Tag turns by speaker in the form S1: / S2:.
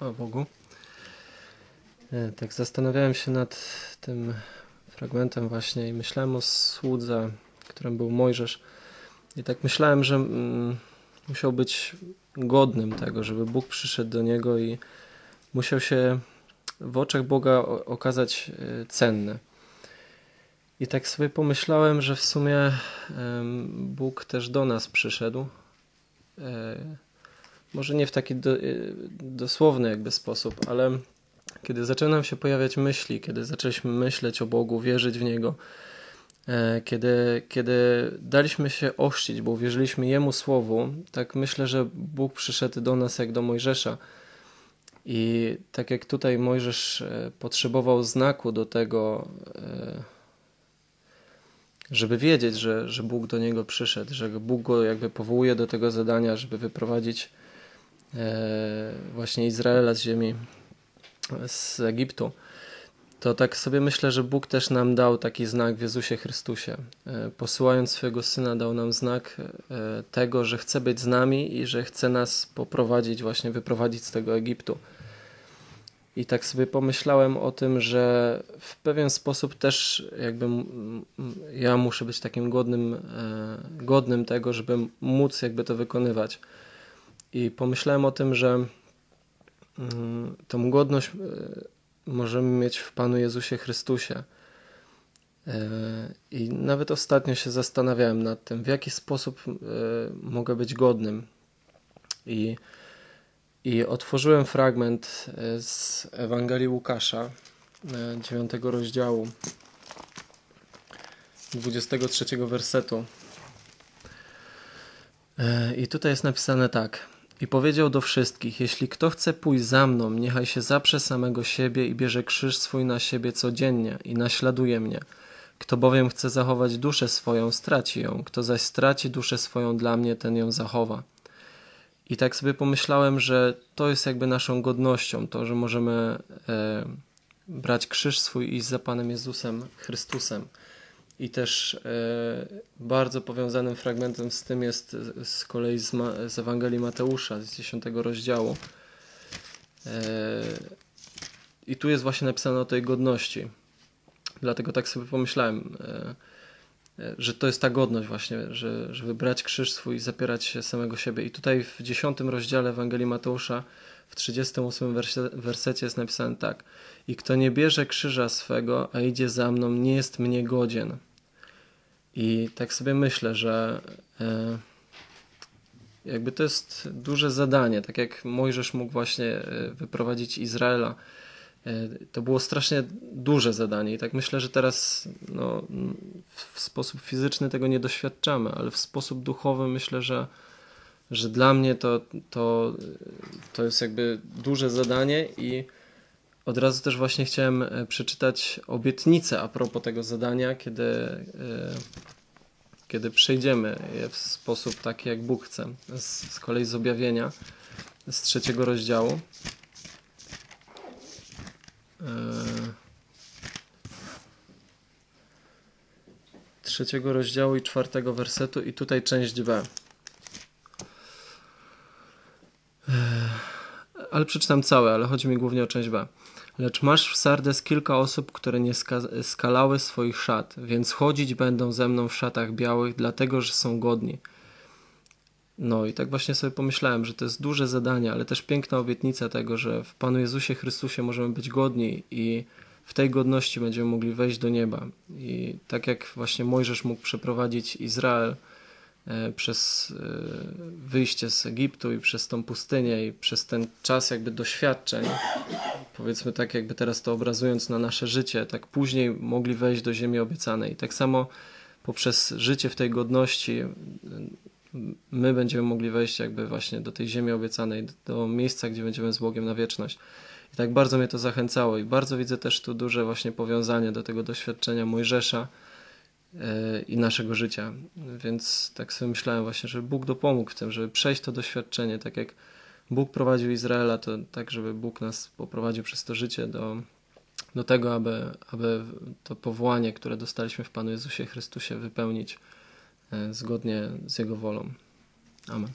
S1: Chwała Bogu. E, tak zastanawiałem się nad tym fragmentem właśnie i myślałem o słudze, którym był Mojżesz. I tak myślałem, że mm, musiał być godnym tego, żeby Bóg przyszedł do niego i musiał się w oczach Boga okazać e, cenny. I tak sobie pomyślałem, że w sumie Bóg też do nas przyszedł. E, może nie w taki do, e, dosłowny jakby sposób, ale kiedy zaczęły nam się pojawiać myśli, kiedy zaczęliśmy myśleć o Bogu, wierzyć w Niego, e, kiedy, kiedy daliśmy się ochrzcić, bo uwierzyliśmy Jemu Słowu, tak myślę, że Bóg przyszedł do nas jak do Mojżesza. I tak jak tutaj Mojżesz potrzebował znaku do tego, żeby wiedzieć, że, że Bóg do niego przyszedł, że Bóg go jakby powołuje do tego zadania, żeby wyprowadzić e, właśnie Izraela z ziemi, z Egiptu. To tak sobie myślę, że Bóg też nam dał taki znak w Jezusie Chrystusie. E, posyłając swojego Syna, dał nam znak e, tego, że chce być z nami i że chce nas poprowadzić, właśnie wyprowadzić z tego Egiptu. I tak sobie pomyślałem o tym, że w pewien sposób też jakby ja muszę być takim godnym, e, godnym tego, żeby móc jakby to wykonywać. I pomyślałem o tym, że mm, tą godność e, możemy mieć w Panu Jezusie Chrystusie. E, I nawet ostatnio się zastanawiałem nad tym, w jaki sposób mogę być godnym. I i otworzyłem fragment e, z Ewangelii Łukasza, 9 e, rozdziału, 23 wersetu. E, I tutaj jest napisane tak. I powiedział do wszystkich: Jeśli kto chce pójść za mną, niechaj się zaprze samego siebie i bierze krzyż swój na siebie codziennie i naśladuje mnie. Kto bowiem chce zachować duszę swoją, straci ją. Kto zaś straci duszę swoją dla mnie, ten ją zachowa. I tak sobie pomyślałem, że to jest jakby naszą godnością, to, że możemy e, brać krzyż swój i iść za Panem Jezusem Chrystusem. I też e, bardzo powiązanym fragmentem z tym jest z kolei z, Ma z Ewangelii Mateusza z 10 rozdziału. E, I tu jest właśnie napisane o tej godności. Dlatego tak sobie pomyślałem. E, E, że to jest ta godność właśnie, że, żeby brać krzyż swój i zapierać się samego siebie. I tutaj w dziesiątym rozdziale Ewangelii Mateusza w 38 wersecie jest napisane tak. I kto nie bierze krzyża swego, a idzie za mną, nie jest mnie godzien. I tak sobie myślę, że e, jakby to jest duże zadanie, tak jak Mojżesz mógł właśnie e, wyprowadzić Izraela E, to było strasznie duże zadanie. I tak myślę, że teraz no, w sposób fizyczny tego nie doświadczamy, ale w sposób duchowy myślę, że, że dla mnie to, to, to jest jakby duże zadanie i od razu też właśnie chciałem e, przeczytać obietnicę a propos tego zadania, kiedy, e, kiedy przejdziemy je w sposób taki, jak Bóg chce. Z, z kolei z objawienia z trzeciego rozdziału. E, trzeciego rozdziału i czwartego wersetu i tutaj część B. ale przeczytam całe, ale chodzi mi głównie o część B. Lecz masz w Sardes kilka osób, które nie skalały swoich szat, więc chodzić będą ze mną w szatach białych, dlatego że są godni. No i tak właśnie sobie pomyślałem, że to jest duże zadanie, ale też piękna obietnica tego, że w Panu Jezusie Chrystusie możemy być godni i w tej godności będziemy mogli wejść do nieba. I tak jak właśnie Mojżesz mógł przeprowadzić Izrael przez e, wyjście z Egiptu i przez tą pustynię i przez ten czas jakby doświadczeń, powiedzmy tak jakby teraz to obrazując na nasze życie, tak później mogli wejść do ziemi obiecanej. Tak samo poprzez życie w tej godności my będziemy mogli wejść jakby właśnie do tej ziemi obiecanej, do miejsca, gdzie będziemy z Bogiem na wieczność. I tak bardzo mnie to zachęcało i bardzo widzę też tu duże właśnie powiązanie do tego doświadczenia Mojżesza e, i naszego życia. Więc tak sobie myślałem właśnie, że Bóg dopomógł w tym, żeby przejść to doświadczenie, tak jak Bóg prowadził Izraela, to tak, żeby Bóg nas poprowadził przez to życie do, do tego, aby, aby to powołanie, które dostaliśmy w Panu Jezusie Chrystusie wypełnić E, zgodnie z Jego wolą. Amen.